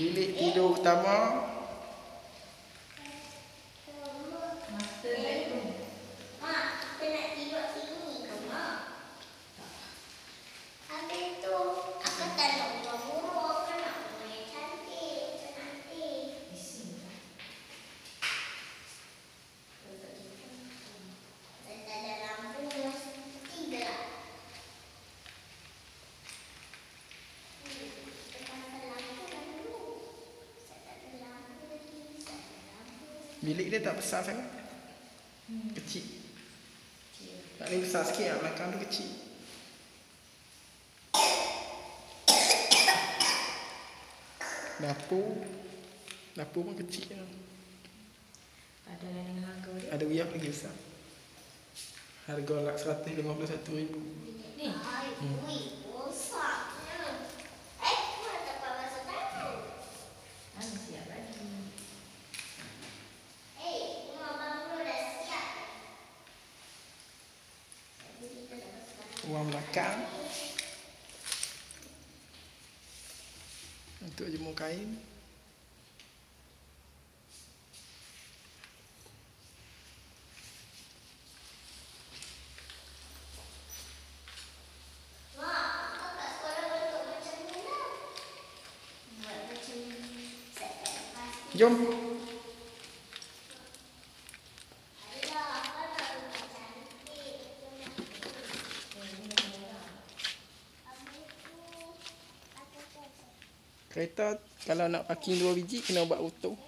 Bilik tidur utama. Bilik dia tak besar sangat. Kecil. Kecil. Tak ni besar sikit lah. Belakang tu kecil. Dapur. Dapur pun kecil lah. Ada yang harga dia. Ada uyap lagi besar. Harga lah RM151,000. Ni. Ruang belakang. Untuk jemur kain. Mak, kau kat sekolah bentuk macam ni lah. Buat macam ni. Saya tak ada pasti. Jom. Alah, apa nak rumah cantik. Habis tu, apa tu? Kereta kalau nak parking dua biji kena buat auto.